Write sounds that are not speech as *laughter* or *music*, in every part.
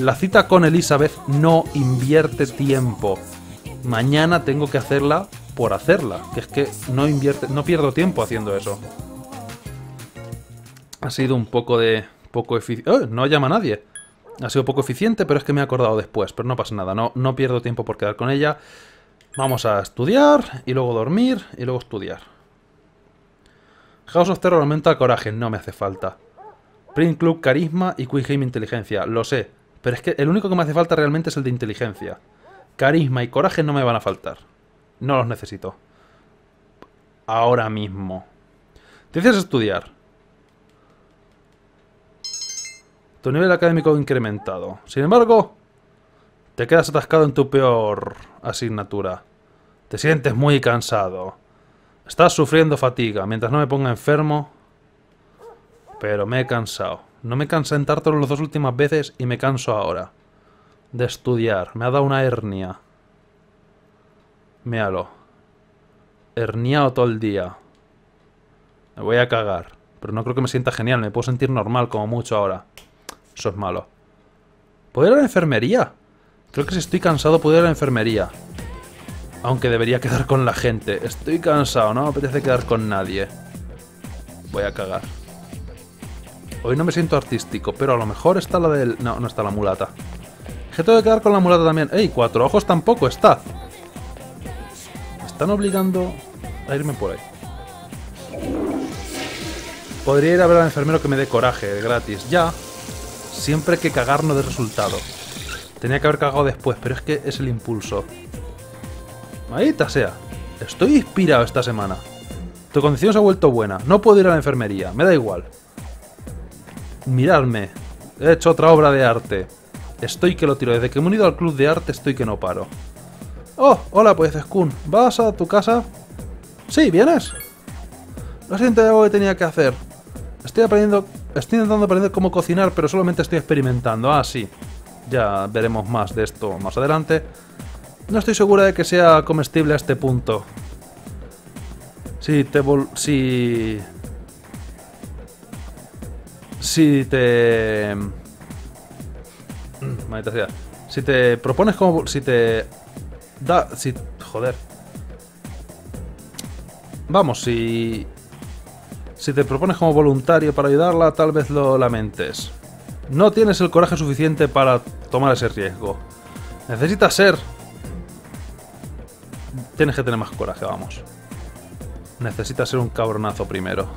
La cita con Elizabeth no invierte tiempo. Mañana tengo que hacerla por hacerla. Que es que no invierte, no pierdo tiempo haciendo eso. Ha sido un poco de poco eficiente. ¡Oh! No llama a nadie. Ha sido poco eficiente, pero es que me he acordado después. Pero no pasa nada, no, no pierdo tiempo por quedar con ella. Vamos a estudiar, y luego dormir, y luego estudiar. House of Terror aumenta el coraje, no me hace falta. Print Club Carisma y Quick Game Inteligencia, lo sé. Pero es que el único que me hace falta realmente es el de inteligencia. Carisma y coraje no me van a faltar. No los necesito. Ahora mismo. Te dices estudiar. Tu nivel académico incrementado. Sin embargo, te quedas atascado en tu peor asignatura. Te sientes muy cansado. Estás sufriendo fatiga. Mientras no me ponga enfermo... Pero me he cansado. No me cansé en Tártaro las dos últimas veces y me canso ahora. De estudiar. Me ha dado una hernia. Méalo. Herniado todo el día. Me voy a cagar. Pero no creo que me sienta genial. Me puedo sentir normal como mucho ahora. Eso es malo. ¿Puedo ir a la enfermería? Creo que si estoy cansado puedo ir a la enfermería. Aunque debería quedar con la gente. Estoy cansado, no me apetece quedar con nadie. Voy a cagar. Hoy no me siento artístico, pero a lo mejor está la del... No, no está la mulata. Que tengo que quedar con la mulata también. ¡Ey! Cuatro ojos tampoco está. Me están obligando a irme por ahí. Podría ir a ver al enfermero que me dé coraje, gratis. Ya, Siempre que cagar no de resultado. Tenía que haber cagado después, pero es que es el impulso. Maldita sea. Estoy inspirado esta semana. Tu condición se ha vuelto buena. No puedo ir a la enfermería. Me da igual. Miradme. He hecho otra obra de arte. Estoy que lo tiro. Desde que me he unido al club de arte estoy que no paro. Oh, hola pues Skun. ¿Vas a tu casa? Sí, ¿vienes? Lo siento, algo que tenía que hacer. Estoy aprendiendo Estoy intentando aprender cómo cocinar, pero solamente estoy experimentando. Ah, sí. Ya veremos más de esto más adelante. No estoy segura de que sea comestible a este punto. Si te vol si si te Maldita sea. Si te propones como si te da si joder. Vamos, si si te propones como voluntario para ayudarla, tal vez lo lamentes. No tienes el coraje suficiente para tomar ese riesgo. Necesitas ser... Tienes que tener más coraje, vamos. Necesitas ser un cabronazo primero.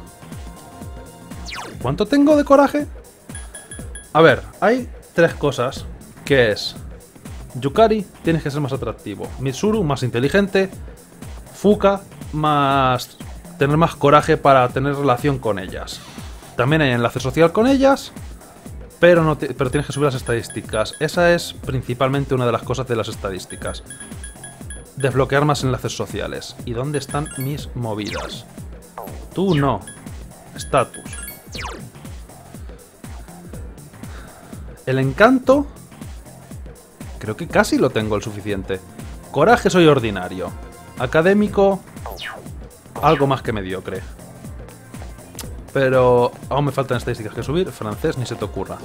¿Cuánto tengo de coraje? A ver, hay tres cosas. Que es... Yukari, tienes que ser más atractivo. Mitsuru, más inteligente. Fuka, más tener más coraje para tener relación con ellas. También hay enlace social con ellas, pero, no pero tienes que subir las estadísticas. Esa es principalmente una de las cosas de las estadísticas. Desbloquear más enlaces sociales. ¿Y dónde están mis movidas? Tú no. Status. El encanto... Creo que casi lo tengo el suficiente. Coraje soy ordinario. Académico algo más que mediocre. Pero aún me faltan estadísticas que subir. Francés, ni se te ocurra.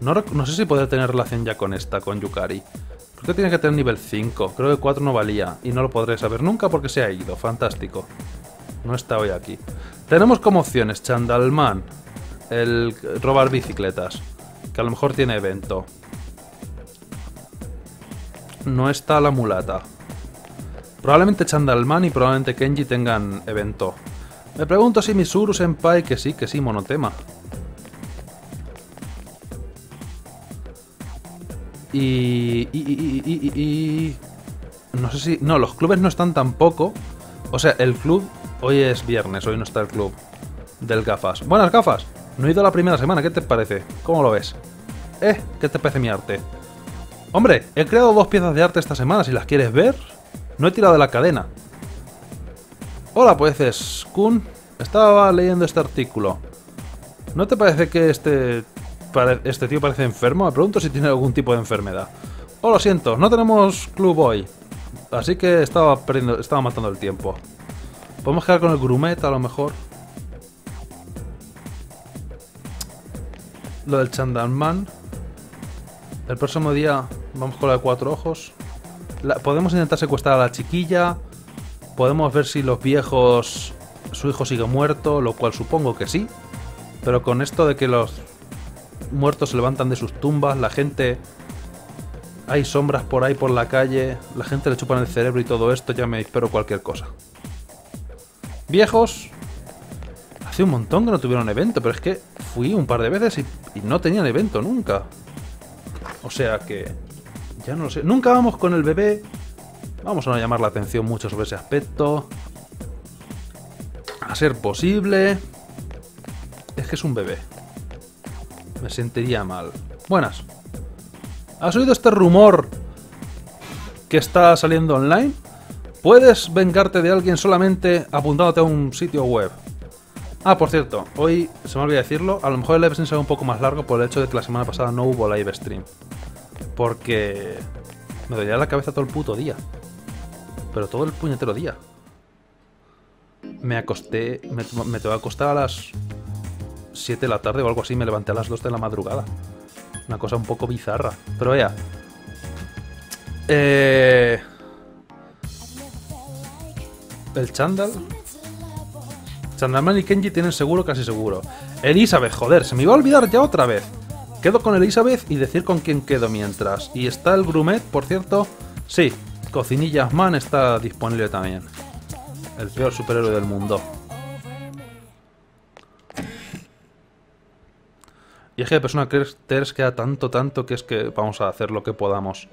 No, sé si poder tener relación ya con esta, con Yukari. Creo que tiene que tener nivel 5. Creo que 4 no valía. Y no lo podré saber nunca porque se ha ido. Fantástico. No está hoy aquí. Tenemos como opciones Chandalman. El robar bicicletas. Que a lo mejor tiene evento. No está la mulata. Probablemente Chandalman y probablemente Kenji tengan evento. Me pregunto si Misuru Senpai, que sí, que sí, monotema. Y, y, y, y, No sé si... No, los clubes no están tampoco. O sea, el club... Hoy es viernes, hoy no está el club del gafas. Buenas gafas. No he ido la primera semana, ¿qué te parece? ¿Cómo lo ves? Eh, ¿qué te parece mi arte? Hombre, he creado dos piezas de arte esta semana, si las quieres ver... No he tirado de la cadena. Hola, pues, Kun. Estaba leyendo este artículo. ¿No te parece que este, este tío parece enfermo? Me pregunto si tiene algún tipo de enfermedad. Oh, lo siento, no tenemos club hoy. Así que estaba, perdiendo, estaba matando el tiempo. Podemos quedar con el grumet a lo mejor. Lo del Chandanman. El próximo día vamos con la de cuatro ojos. La- podemos intentar secuestrar a la chiquilla. Podemos ver si los viejos. Su hijo sigue muerto, lo cual supongo que sí. Pero con esto de que los muertos se levantan de sus tumbas, la gente. Hay sombras por ahí por la calle, la gente le chupan el cerebro y todo esto, ya me espero cualquier cosa. Viejos. Hace un montón que no tuvieron evento, pero es que fui un par de veces y, no tenían evento nunca. O sea que... Ya no lo sé. Nunca vamos con el bebé. Vamos a no llamar la atención mucho sobre ese aspecto. A ser posible... Es que es un bebé. Me sentiría mal. Buenas. ¿Has oído este rumor que está saliendo online? Puedes vengarte de alguien solamente apuntándote a un sitio web. Ah, por cierto, hoy se me olvidó decirlo, a lo mejor el live stream será un poco más largo por el hecho de que la semana pasada no hubo live stream. Porque me dolía la cabeza todo el puto día. Pero todo el puñetero día. Me acosté, me, me tengo que acostar a las 7 de la tarde o algo así, me levanté a las 2 de la madrugada. Una cosa un poco bizarra. Pero vea. Eh... El Chandal. Chandraman y Kenji tienen seguro, casi seguro. Elizabeth, joder, se me iba a olvidar ya otra vez. Quedo con Elizabeth y decir con quién quedo mientras. Y está el Grumet, por cierto. Sí, Cocinillas Man está disponible también. El peor superhéroe del mundo. Y es que de persona Ters queda tanto, tanto que es que vamos a hacer lo que podamos.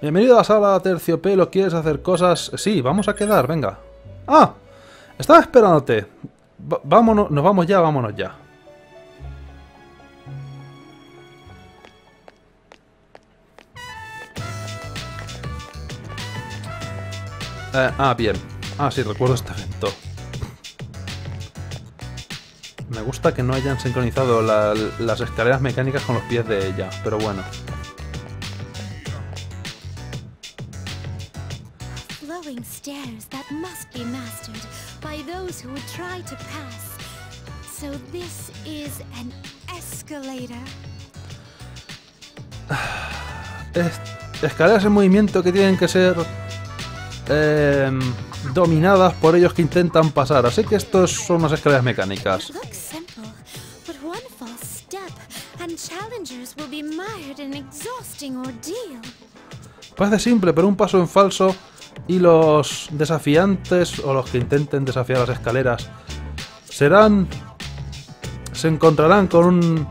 Bienvenido a la sala terciopelo, ¿quieres hacer cosas? Sí, vamos a quedar, venga. ¡Ah! Estaba esperándote. Vámonos, nos vamos ya, vámonos ya. Eh, ah, bien. Ah, sí, recuerdo este evento. Me gusta que no hayan sincronizado la- las escaleras mecánicas con los pies de ella, pero bueno. Flowing stairs that must be mastered by those who would try to pass. So this is an escalator. *sighs* Es- escaleras en movimiento que tienen que ser em, dominadas por ellos que intentan pasar. Así que estos son unas escaleras mecánicas. Parece simple, pero un paso en falso y los desafiantes o los que intenten desafiar las escaleras serán... se encontrarán con un...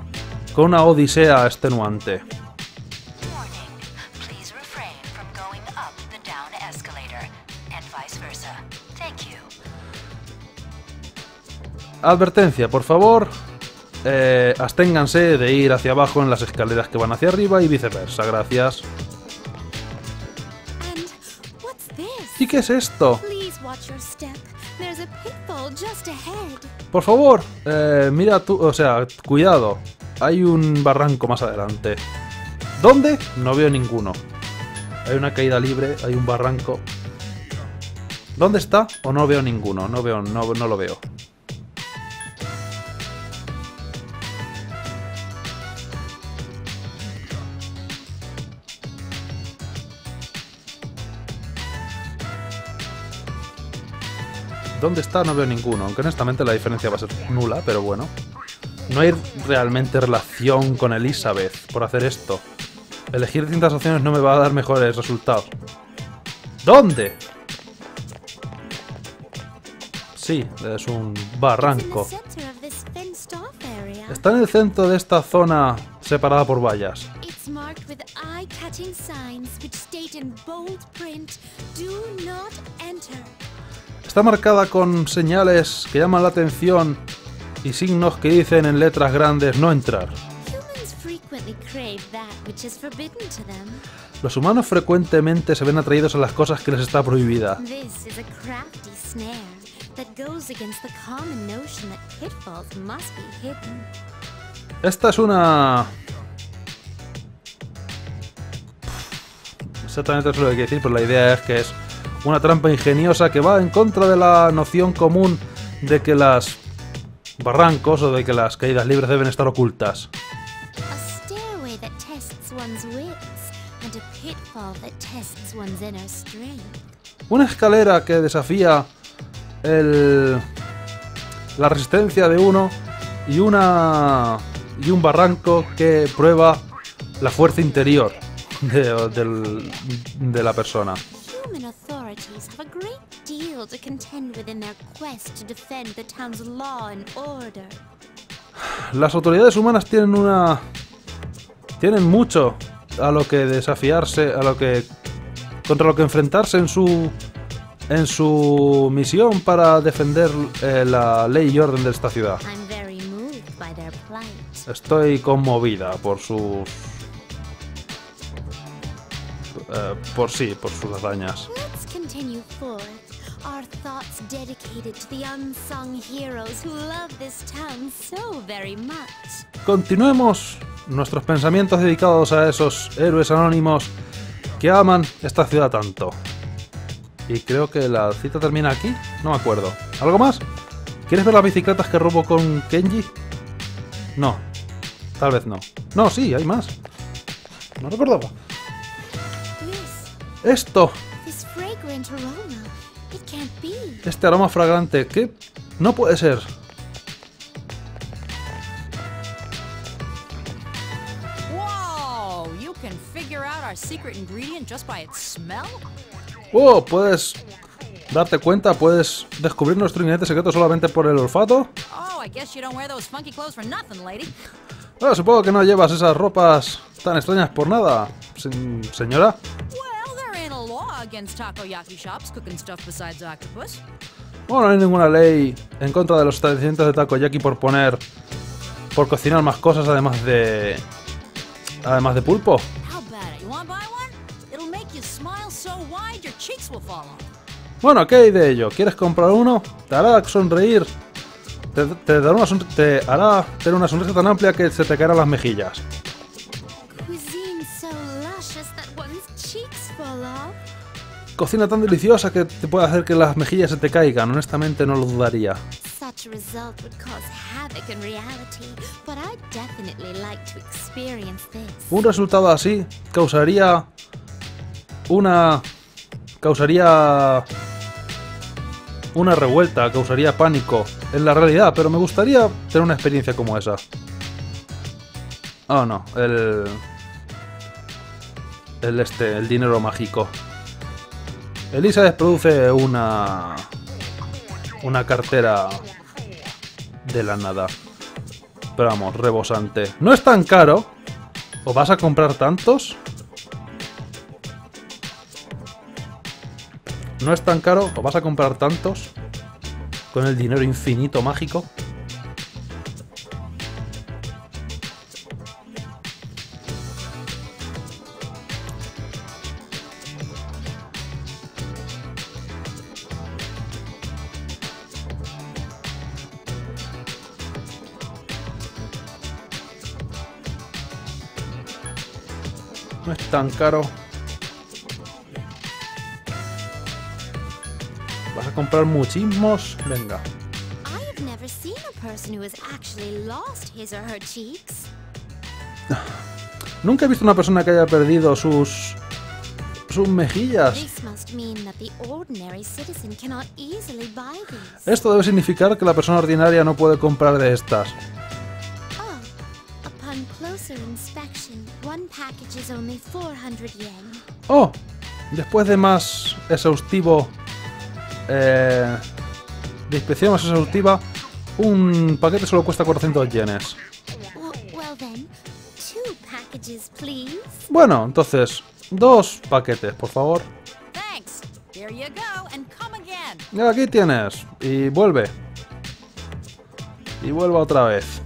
con una odisea extenuante. Advertencia, por favor, eh, absténganse de ir hacia abajo en las escaleras que van hacia arriba y viceversa, gracias. ¿Y qué es esto? Por favor, eh, mira tú, o sea, cuidado. Hay un barranco más adelante. ¿Dónde? No veo ninguno. Hay una caída libre, hay un barranco. ¿Dónde está? O no veo ninguno, no veo, no, no lo veo. ¿Dónde está? No veo ninguno. Aunque honestamente la diferencia va a ser nula, pero bueno. No hay realmente relación con Elizabeth por hacer esto. Elegir distintas opciones no me va a dar mejores resultados. ¿Dónde? Sí, es un barranco. Está en el centro de esta zona separada por vallas. Está marcada con señales que llaman la atención y signos que dicen en letras grandes no entrar. Los humanos frecuentemente se ven atraídos a las cosas que les está prohibida. Esta es una... Exactamente eso es lo que hay que decir, pero la idea es que es una trampa ingeniosa que va en contra de la noción común de que las barrancos o de que las caídas libres deben estar ocultas. Una escalera que desafía el, la resistencia de uno y una y un barranco que prueba la fuerza interior de la persona. Authorities have a great deal to contend with in their quest to defend the town's law and order. Las autoridades humanas tienen una tienen mucho a lo que desafiarse, a lo que contra lo que enfrentarse en su en su misión para defender eh, la ley y orden de esta ciudad. Estoy conmovida por sus eh, por sí, por sus hazañas. Thoughts dedicated to the unsung heroes who love this town so very much. Continuemos nuestros pensamientos dedicados a esos héroes anónimos que aman esta ciudad tanto. Y creo que la cita termina aquí, no me acuerdo. ¿Algo más? ¿Quieres ver las bicicletas que robo con Kenji? No, tal vez no. No, sí, hay más. No recordaba. Esto, este aroma fragante, ¿qué? No puede ser. Whoa! You can figure out our secret ingredient just by its smell? Oh, puedes darte cuenta, puedes descubrir nuestro ingrediente secreto solamente por el olfato. Oh, nothing, lady. Ah, supongo que no llevas esas ropas tan extrañas por nada, se- señora. Law against takoyaki shops cooking stuff besides octopus. Bueno, no hay ninguna ley en contra de los establecimientos de takoyaki por poner, por cocinar más cosas además de, además de pulpo. How about it? You wanna buy one? It'll make you smile so wide your cheeks will fall off. Bueno, ¿qué hay de ello? ¿Quieres comprar uno? Te hará sonreír. Te, te dará una te hará tener una sonrisa tan amplia que se te caerán las mejillas. Cocina tan deliciosa que te puede hacer que las mejillas se te caigan. Honestamente no lo dudaría. Un resultado así causaría una causaría una revuelta, causaría pánico en la realidad, pero me gustaría tener una experiencia como esa. Oh no, el el este, el dinero mágico. Elizabeth produce una una cartera de la nada. Pero vamos, rebosante. No es tan caro. ¿O vas a comprar tantos? No es tan caro. ¿O vas a comprar tantos? Con el dinero infinito mágico. Tan caro. ¿Vas a comprar muchísimos? Venga. Nunca he visto una persona que haya perdido sus... sus mejillas. Esto debe significar que la persona ordinaria no puede comprar de estas. Oh, upon closer inspection, one package is only 400 yen. Oh, después de más exhaustivo... Eh, de inspección más exhaustiva, un paquete solo cuesta 400 yenes. Well, well then, two packages, please. Bueno, entonces, dos paquetes, por favor. Thanks. Here you go, and come again. Y Aquí tienes. Y vuelve. Y vuelva otra vez.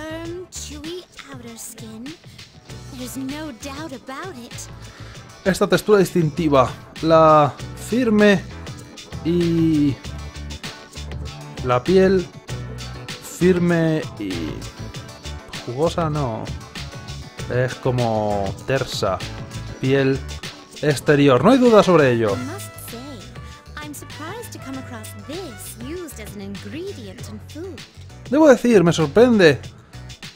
Firm, chewy outer skin. There's no doubt about it. Esta textura distintiva. La firme y... La piel firme y... Jugosa no. Es como tersa. Piel exterior. No hay duda sobre ello. Debo decir, me sorprende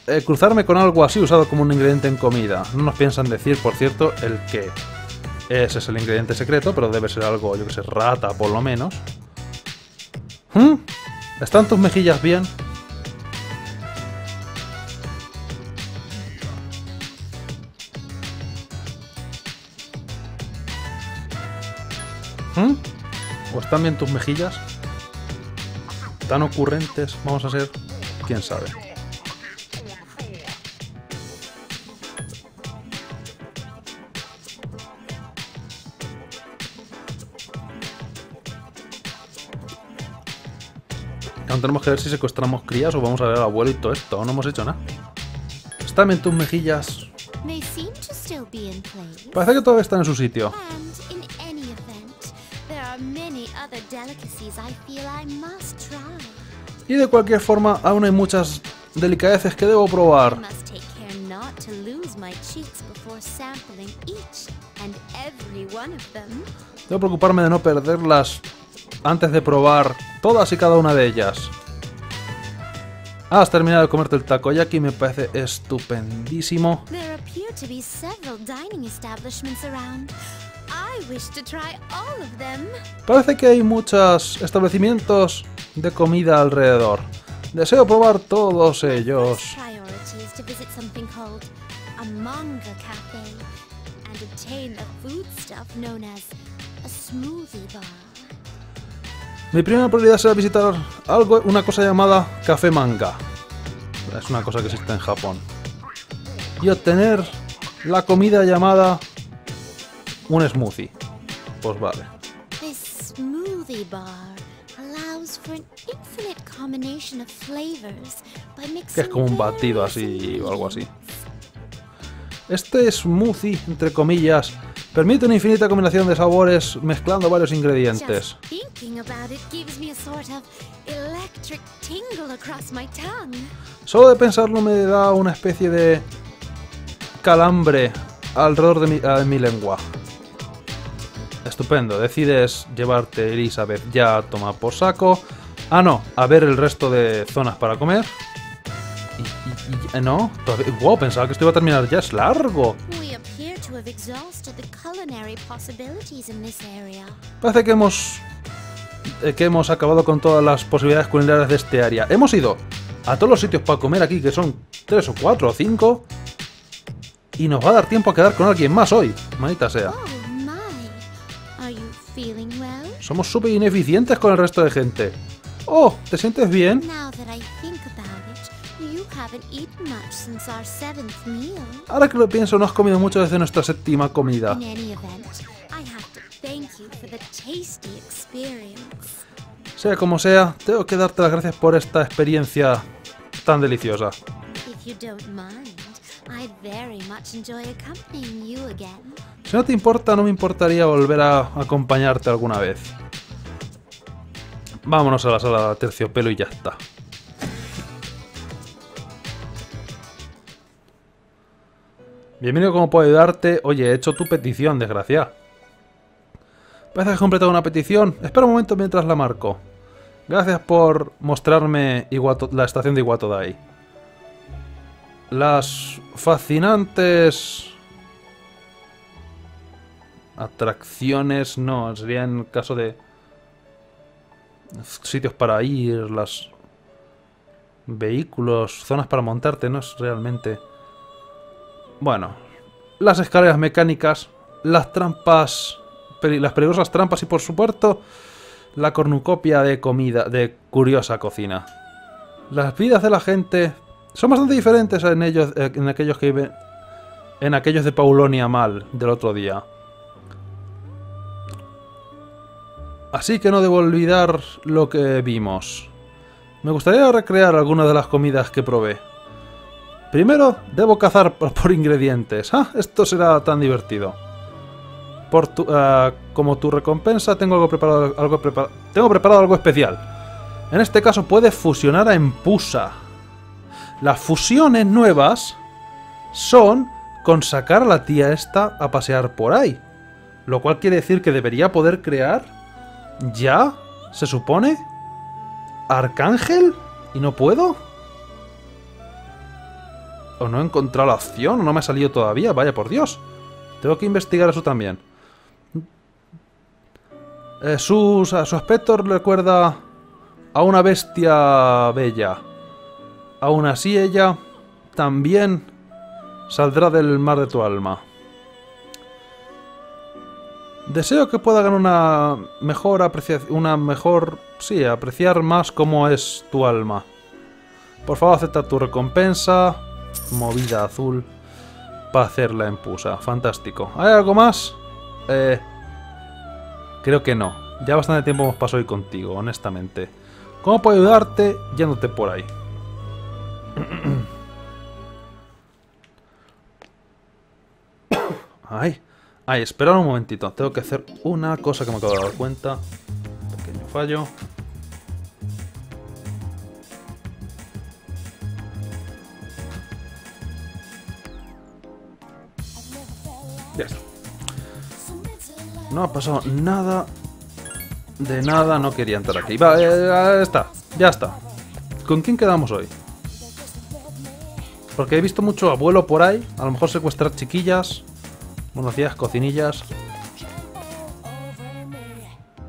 eh, cruzarme con algo así usado como un ingrediente en comida. No nos piensan decir, por cierto, el qué. Ese es el ingrediente secreto, pero debe ser algo, yo que sé, rata por lo menos. ¿Mm? ¿Están tus mejillas bien? ¿Mm? ¿O están bien tus mejillas? ¿Tan ocurrentes vamos a ser? ¿Quién sabe? Tenemos que ver si secuestramos crías o vamos a ver al abuelo y todo esto. No hemos hecho nada. Están en tus mejillas. Parece que todavía están en su sitio. Y de cualquier forma, aún hay muchas delicadeces que debo probar. Debo preocuparme de no perderlas antes de probar todas y cada una de ellas. Has terminado de comerte el takoyaki, me parece estupendísimo. There appear to be several dining establishments around. I wish to try all of them. Parece que hay muchos establecimientos de comida alrededor. Deseo probar todos ellos. Mi primera prioridad será visitar algo, una cosa llamada café manga. Es una cosa que existe en Japón. Y obtener la comida llamada un smoothie. Pues vale. This smoothie bar allows for an infinite combination of flavors by mixing Que es como un batido así o algo así. Este smoothie, entre comillas, permite una infinita combinación de sabores mezclando varios ingredientes. Solo de pensarlo me da una especie de calambre alrededor de mi, mi lengua. Estupendo, decides llevarte Elizabeth ya a tomar por saco. Ah, no, a ver el resto de zonas para comer. Y, y- y- eh, no, todavía, wow, pensaba que esto iba a terminar ya, es largo. Parece que hemos eh, que hemos acabado con todas las posibilidades culinarias de este área. Hemos ido a todos los sitios para comer aquí, que son tres o cuatro o cinco. Y nos va a dar tiempo a quedar con alguien más hoy. Manita sea. Oh? Somos súper ineficientes con el resto de gente. Oh, ¿te sientes bien? Ahora que lo pienso, no has comido mucho desde nuestra séptima comida. Sea como sea, tengo que darte las gracias por esta experiencia tan deliciosa. Si no te importa, no me importaría volver a acompañarte alguna vez. Vámonos a la sala de terciopelo y ya está. Bienvenido, ¿cómo puedo ayudarte? Oye, he hecho tu petición, desgracia. Parece que has completado una petición. Espera un momento mientras la marco. Gracias por mostrarme la estación de Iwatodai. Las fascinantes atracciones, no, sería en caso de sitios para ir, las vehículos, zonas para montarte, no es realmente... Bueno, las escaleras mecánicas, las trampas, las peligrosas trampas y por supuesto la cornucopia de comida, de curiosa cocina. Las vidas de la gente son bastante diferentes en ellos, eh, en aquellos que viven, en aquellos de Paulonia Mal del otro día. Así que no debo olvidar lo que vimos. Me gustaría recrear algunas de las comidas que probé. Primero, debo cazar por ingredientes. Ah, esto será tan divertido. Por tu- ah, como tu recompensa, tengo algo preparado, algo tengo preparado algo especial. En este caso, puedes fusionar a Empusa. Las fusiones nuevas son con sacar a la tía esta a pasear por ahí. Lo cual quiere decir que debería poder crear ya, se supone, Arcángel ¿Y no puedo? ¿O no he encontrado la opción? ¿O no me ha salido todavía? Vaya por Dios. Tengo que investigar eso también. Eh, su, su aspecto recuerda a una bestia bella. Aún así ella también saldrá del mar de tu alma. Deseo que pueda ganar una mejor apreciación, una mejor, sí, apreciar más cómo es tu alma. Por favor, acepta tu recompensa, movida azul, para hacerla en pusa. Fantástico. ¿Hay algo más? Eh, creo que no. Ya bastante tiempo hemos pasado hoy contigo, honestamente. ¿Cómo puedo ayudarte yéndote por ahí? *coughs* Ay, ay, espera un momentito. Tengo que hacer una cosa que me acabo de dar cuenta. Pequeño fallo. No ha pasado nada. De nada, no quería entrar aquí. Va, eh, ya está, ya está. ¿Con quién quedamos hoy? Porque he visto mucho abuelo por ahí. A lo mejor secuestrar chiquillas. Buenos cocinillas.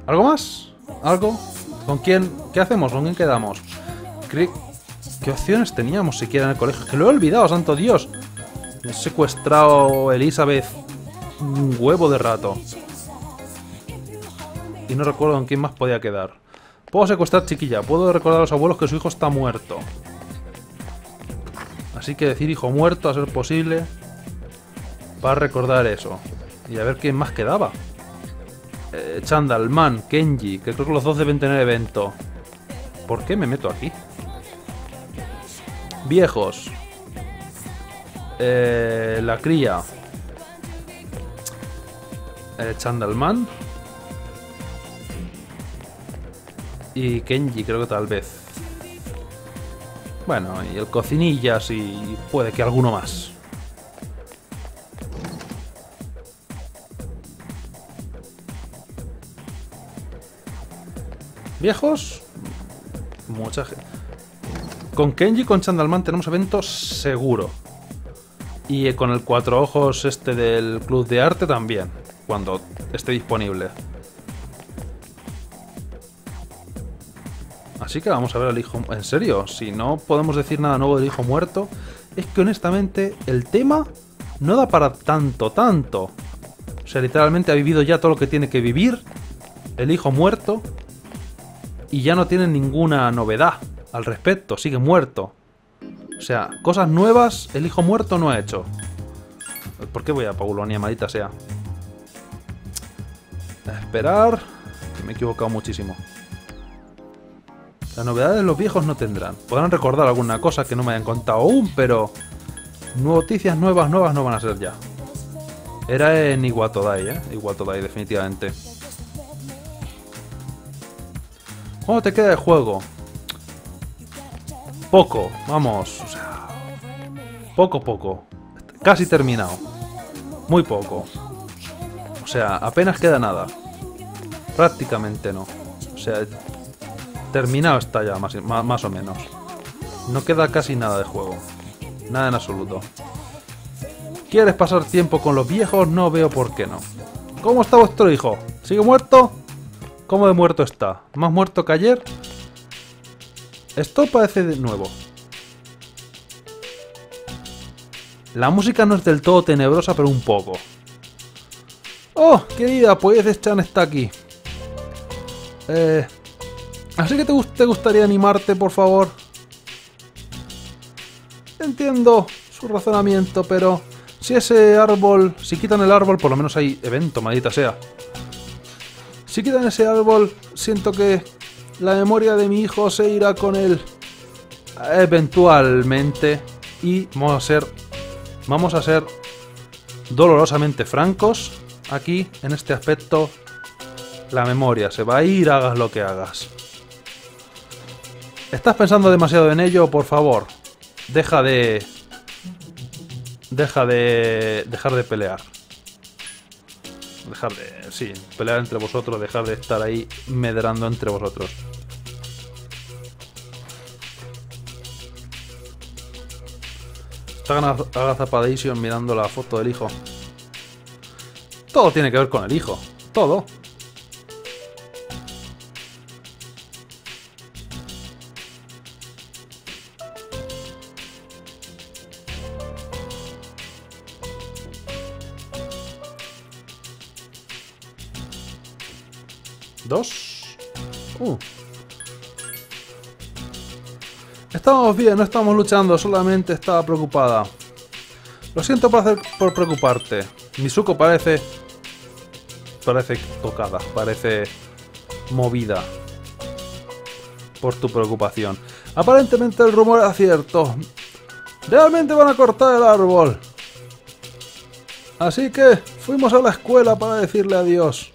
¿Algo más? ¿Algo? ¿Con quién? ¿Qué hacemos? ¿Con quién quedamos? ¿Qué opciones teníamos siquiera en el colegio? Que lo he olvidado, santo Dios. He secuestrado Elizabeth un huevo de rato. Y no recuerdo en quién más podía quedar. Puedo secuestrar chiquilla. Puedo recordar a los abuelos que su hijo está muerto. Así que decir hijo muerto a ser posible. Para recordar eso. Y a ver quién más quedaba. Eh, Chandal, Man, Kenji, que creo que los dos deben tener evento. ¿Por qué me meto aquí? Viejos. Eh, la cría. Eh, Chandalman. Y Kenji, creo que tal vez. Bueno, y el cocinillas y puede que alguno más. ¿Viejos? Mucha gente. Con Kenji y con Chandalman tenemos eventos seguro. Y con el cuatro ojos este del club de arte también, cuando esté disponible. Así que vamos a ver al hijo. En serio, si no podemos decir nada nuevo del hijo muerto, es que honestamente el tema no da para tanto, tanto. O sea, literalmente ha vivido ya todo lo que tiene que vivir. El hijo muerto. Y ya no tiene ninguna novedad al respecto. Sigue muerto. O sea, cosas nuevas el hijo muerto no ha hecho. ¿Por qué voy a Paulonia, maldita sea? Esperar. Me he equivocado muchísimo. Las novedades los viejos no tendrán. Podrán recordar alguna cosa que no me hayan contado aún, pero... Noticias nuevas, nuevas no van a ser ya. Era en Iguatodai, ¿eh? Iguatodai, definitivamente. ¿Cómo te queda el juego? Poco, vamos. O sea, poco, poco. Casi terminado. Muy poco. O sea, apenas queda nada. Prácticamente no. O sea, terminado está ya, más, o menos. No queda casi nada de juego. Nada en absoluto. ¿Quieres pasar tiempo con los viejos? No veo por qué no. ¿Cómo está vuestro hijo? ¿Sigue muerto? ¿Cómo de muerto está? ¿Más muerto que ayer? Esto parece de nuevo. La música no es del todo tenebrosa, pero un poco. Oh, querida, pues Chan está aquí. Eh, Así que te, gust- te gustaría animarte, por favor. Entiendo su razonamiento, pero si ese árbol, si quitan el árbol, por lo menos hay evento, maldita sea. Si quitan ese árbol, siento que la memoria de mi hijo se irá con él eventualmente y vamos a ser vamos a ser dolorosamente francos aquí en este aspecto. La memoria se va a ir, hagas lo que hagas. ¿Estás pensando demasiado en ello? Por favor, deja de... Deja de... Dejar de pelear. Dejar de... Sí, pelear entre vosotros, dejar de estar ahí medrando entre vosotros. Está agazapadísimo mirando la foto del hijo. Todo tiene que ver con el hijo. Todo. Uh. Estamos bien, no estamos luchando, solamente estaba preocupada. Lo siento por, preocuparte. Misuko parece... Parece tocada, parece movida por tu preocupación. Aparentemente el rumor era cierto. Realmente van a cortar el árbol. Así que fuimos a la escuela para decirle adiós.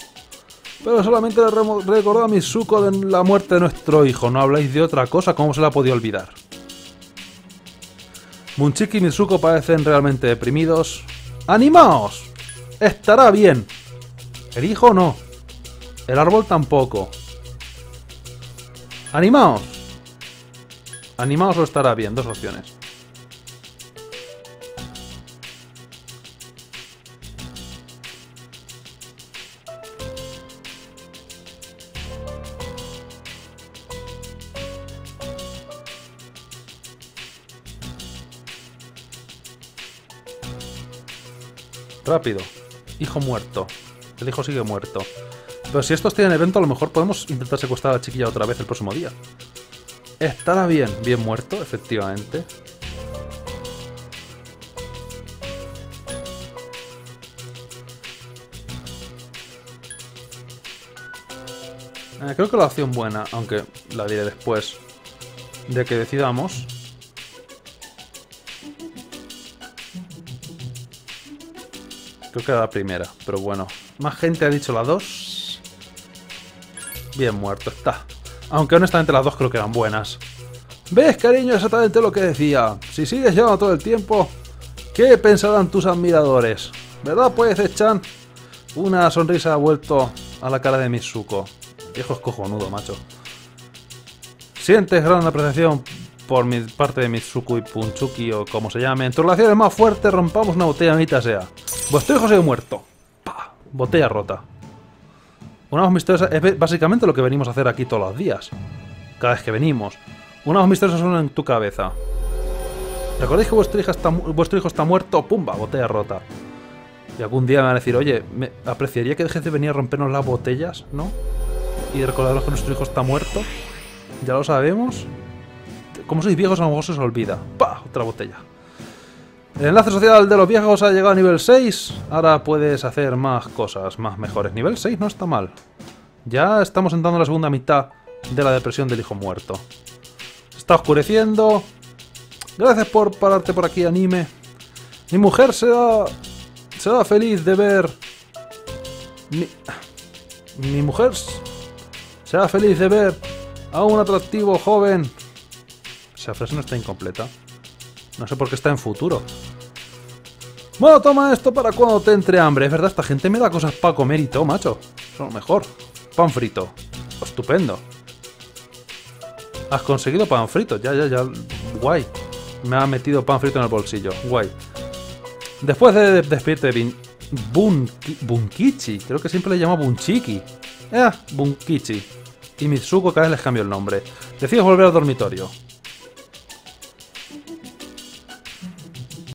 Pero solamente le recordó a Misuko de la muerte de nuestro hijo. No habláis de otra cosa, ¿cómo se la podía olvidar? Munchiki y Mitsuko parecen realmente deprimidos. ¡Animaos! Estará bien. El hijo no. El árbol tampoco. ¡Animaos! Animaos o estará bien, dos opciones. Rápido. Hijo muerto. El hijo sigue muerto. Pero si estos tienen evento, a lo mejor podemos intentar secuestrar a la chiquilla otra vez el próximo día. Estará bien. Bien muerto, efectivamente. Eh, creo que la opción buena, aunque la diré después de que decidamos. Creo que era la primera, pero bueno. Más gente ha dicho la 2. Bien muerto está. Aunque honestamente las dos creo que eran buenas. ¿Ves, cariño? Exactamente lo que decía. Si sigues llevando todo el tiempo, ¿qué pensarán tus admiradores? ¿Verdad, pues, Chan? Una sonrisa ha vuelto a la cara de Mitsuko. Viejo es cojonudo, macho. Sientes gran apreciación por mi parte de Mitsuko y Punchuki o como se llame. En tu relación es más fuerte, rompamos una botella, maldita sea. Vuestro hijo se ha muerto. Pa, Botella rota. Una voz misteriosa es básicamente lo que venimos a hacer aquí todos los días. Cada vez que venimos. Una voz misteriosa suena en tu cabeza. ¿Recordáis que vuestro hijo está, vuestro hijo está muerto? ¡Pumba! Botella rota. Y algún día me van a decir, oye, me apreciaría que dejes de venir a rompernos las botellas, ¿no? Y recordaros que nuestro hijo está muerto. Ya lo sabemos. Como sois viejos, a lo mejor se os olvida. ¡Pah! Otra botella. El enlace social de los viejos ha llegado a nivel 6. Ahora puedes hacer más cosas, más mejores. Nivel 6 no está mal. Ya estamos entrando en la segunda mitad de la depresión del hijo muerto. Está oscureciendo. Gracias por pararte por aquí, anime. Mi mujer será. será feliz de ver. Mi, mi mujer será feliz de ver a un atractivo joven. Esa frase no está incompleta. No sé por qué está en futuro. Bueno, toma esto para cuando te entre hambre. Es verdad, esta gente me da cosas para comer y todo, macho. Eso es lo mejor. Pan frito. Estupendo. Has conseguido pan frito. Ya, ya, ya. Guay. Me ha metido pan frito en el bolsillo. Guay. Después de despedirte de Bunki- Bunkichi, creo que siempre le llamo Bunchiki. Eh, Bunkichi. Y Mitsuko cada vez les cambio el nombre. Decides volver al dormitorio.